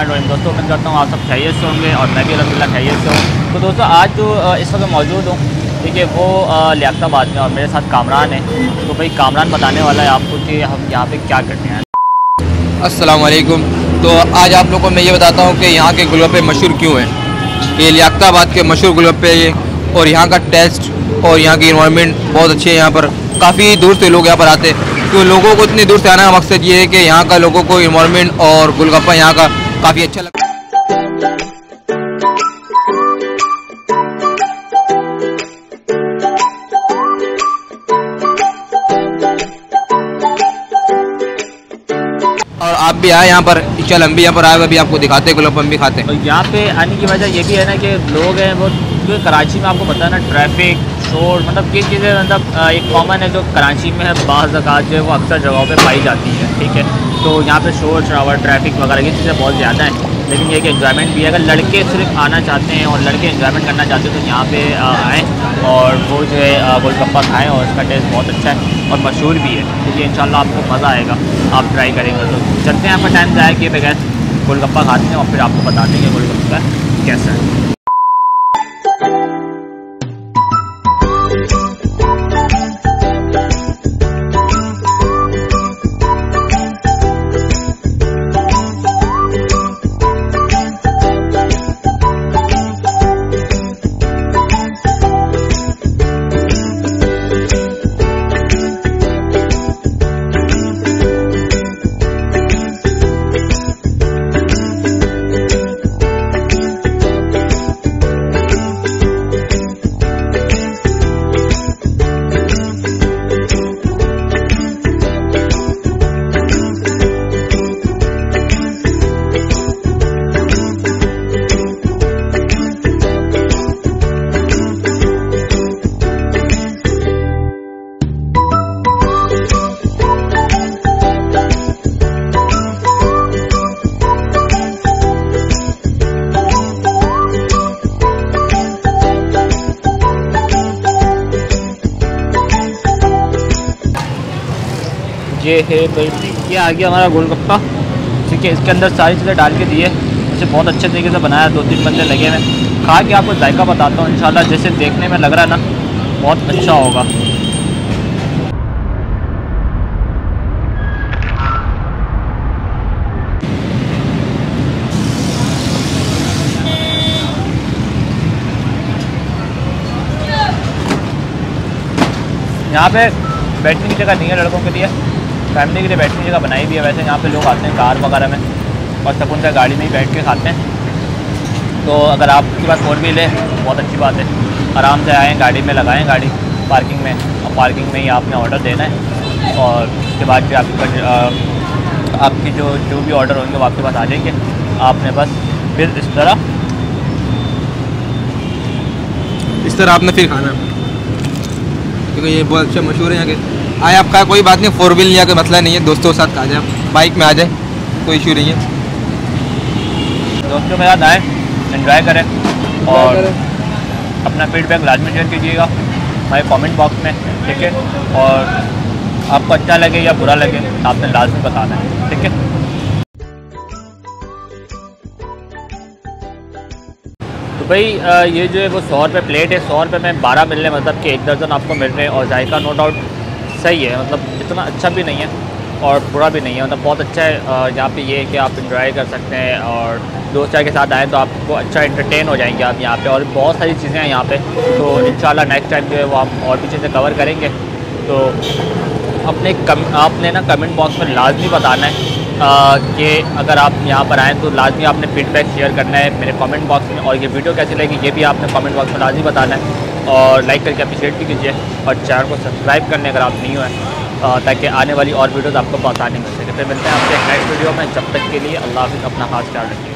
बिस्मिल्लाहिर्रहमानिर्रहीम दोस्तों उम्मीद करता हूँ आप सब खैरियत से होंगे और मैं भी अलहमदिल्ला खैरियत से हूँ। तो दोस्तों, आज जो इस वक्त मौजूद हूँ, ठीक है, वो लियाताबाद में और मेरे साथ कामरान है। तो भाई, कामरान बताने वाला है आपको कि हम यहाँ पे क्या करते हैं। अस्सलाम वालेकुम तो आज आप लोगों को मैं ये बताता हूँ कि यहाँ के गुलगप्पे मशहूर क्यों हैं। ये लियाताबाद के मशहूर गुलगप्पे और यहाँ का टेस्ट और यहाँ की इन्वायरमेंट बहुत अच्छी है यहाँ पर। काफ़ी दूर से लोग यहाँ पर आते हैं। तो लोगों को इतनी दूर से आने का मकसद ये है कि यहाँ का लोगों को इन्वायरमेंट और गुलगप्पा यहाँ का काफ़ी अच्छा लगता है और आप भी आए यहाँ पर। चल हम भी यहाँ पर आए अभी आपको दिखाते हैं गुलगप्पा हम भी खाते हैं। यहाँ पे आने की वजह ये भी है ना कि लोग हैं वो जो कराची में आपको पता है ना ट्रैफ़िक शोर मतलब किस चीज़ें मतलब एक कॉमन है जो कराची में है बाज़ जो है वो अक्सर जगहों पे पाई जाती है, ठीक है? तो यहाँ पे शोर शरावर ट्रैफ़िक वगैरह, ये चीज़ें बहुत ज़्यादा हैं। लेकिन ये कि इन्जॉयमेंट भी है, अगर लड़के सिर्फ़ आना चाहते हैं और लड़के इन्जॉयमेंट करना चाहते हैं तो यहाँ पे आएँ और वो जो है गोलगप्पा खाएँ और इसका टेस्ट बहुत अच्छा है और मशहूर भी है। तो ये इंशाल्लाह आपको मज़ा आएगा। आप ट्राई करेंगे तो। चलते हैं, आपका टाइम जाए किए बगैर। गोलगप्पा खाते हैं और फिर आपको बताते हैं कि गोलगप्पा कैसा है। ये है भाई, ये आ गया हमारा गोलगप्पा। ठीक है, इसके अंदर सारी चीज़ें डाल के दिए इसे बहुत अच्छे तरीके से बनाया, दो तीन बंदे लगे हैं खा के आपको जायका बताता हूँ, इंशाल्लाह जैसे देखने में लग रहा है ना, बहुत अच्छा होगा। यहाँ पे बैठने की जगह नहीं है लड़कों के लिए। फैमिली के लिए बैठने की जगह बनाई भी है वैसे यहाँ पे लोग आते हैं कार वगैरह में और सकून से गाड़ी में ही बैठ के खाते हैं। तो अगर आपके पास फोर व्हील है, बहुत अच्छी बात है। आराम से आएँ, गाड़ी में लगाएँ गाड़ी, पार्किंग में। और पार्किंग में ही आपने ऑर्डर देना है और उसके बाद फिर आपकी आपकी जो जो भी ऑर्डर होंगे वो आपके पास आ जाएँगे। आपने बस फिर इस तरह इस तरह आपने फिर खाना। क्योंकि ये बहुत अच्छा मशहूर है यहाँ के। आए, आपका कोई बात नहीं फोर व्हील यहाँ का मसला नहीं है, दोस्तों के साथ आ जाए बाइक में आ जाए, कोई इशू नहीं है। दोस्तों के साथ आएँ इन्जॉय करें और अपना फीडबैक लाजमी शेयर कीजिएगा, हमारे कमेंट बॉक्स में, ठीक है? और आपको अच्छा लगे या बुरा लगे आपने लाजमी बताना है, ठीक है? तो भाई ये जो है वो सौ रुपये प्लेट है, सौ रुपये में बारह मिल रहे हैं मतलब कि एक दर्जन आपको मिल रहे हैं और जायका नो डाउट सही है मतलब इतना अच्छा भी नहीं है और बुरा भी नहीं है। मतलब बहुत अच्छा है यहाँ पे ये है कि आप इंजॉय कर सकते हैं और दोस्त चार के साथ आएँ तो आपको अच्छा इंटरटेन हो जाएँगे आप यहाँ पे और बहुत सारी चीज़ें हैं यहाँ पे। तो इन नेक्स्ट टाइम जो है वो आप और भी चीज़ें कवर करेंगे। तो अपने कम, आपने ना कमेंट बॉक्स में लाजमी बताना है कि अगर आप यहाँ पर आएँ तो लाजमी आपने फीडबैक शेयर करना है मेरे कमेंट बॉक्स में और ये वीडियो कैसी लगी, ये भी आपने कमेंट बॉक्स में लाजमी बताना है। और लाइक करके अप्रिशिएट भी कीजिए और चैनल को सब्सक्राइब करने अगर आप नहीं हुए ताकि आने वाली और वीडियोज़ आपको आसानी मिल सके फिर मिलते हैं आपके नेक्स्ट वीडियो में। जब तक के लिए अल्लाह हाफिज़, अपना खास ख्याल रखिए।